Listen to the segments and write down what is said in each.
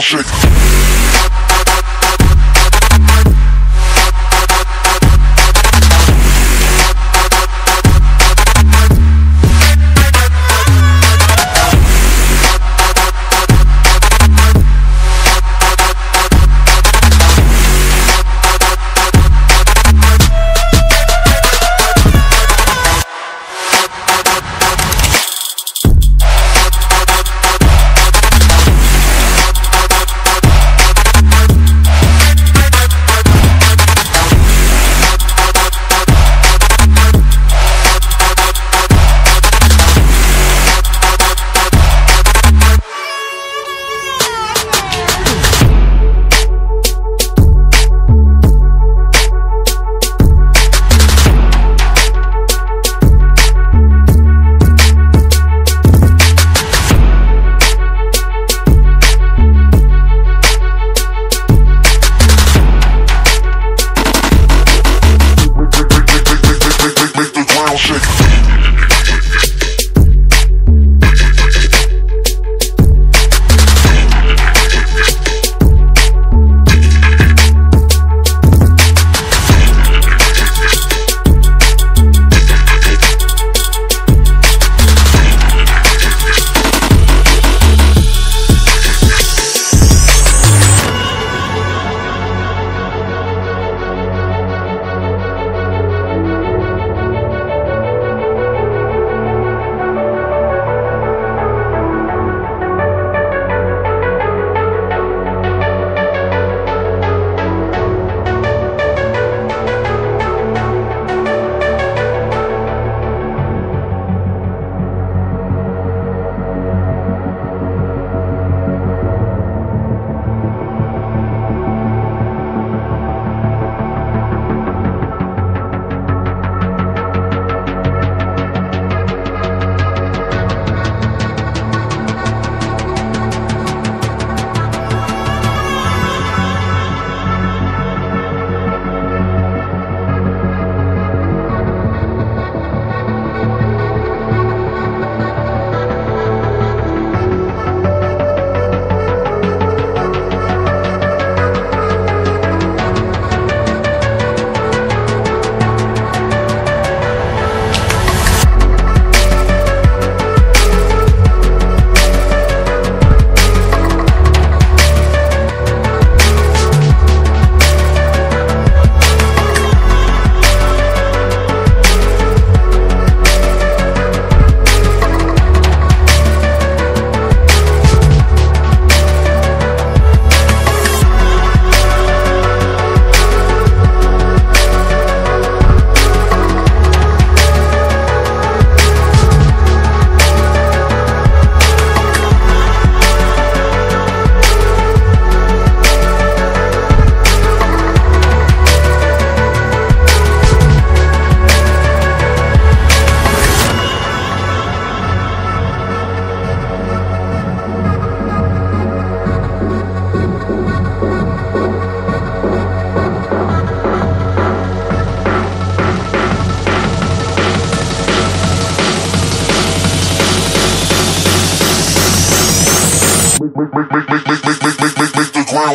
Shit.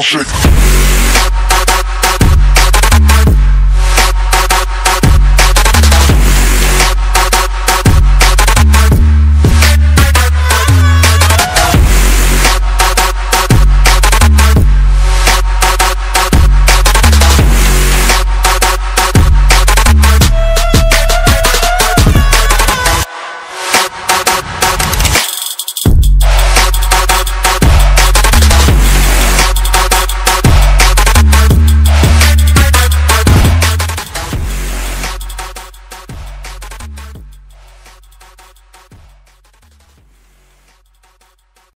Shake.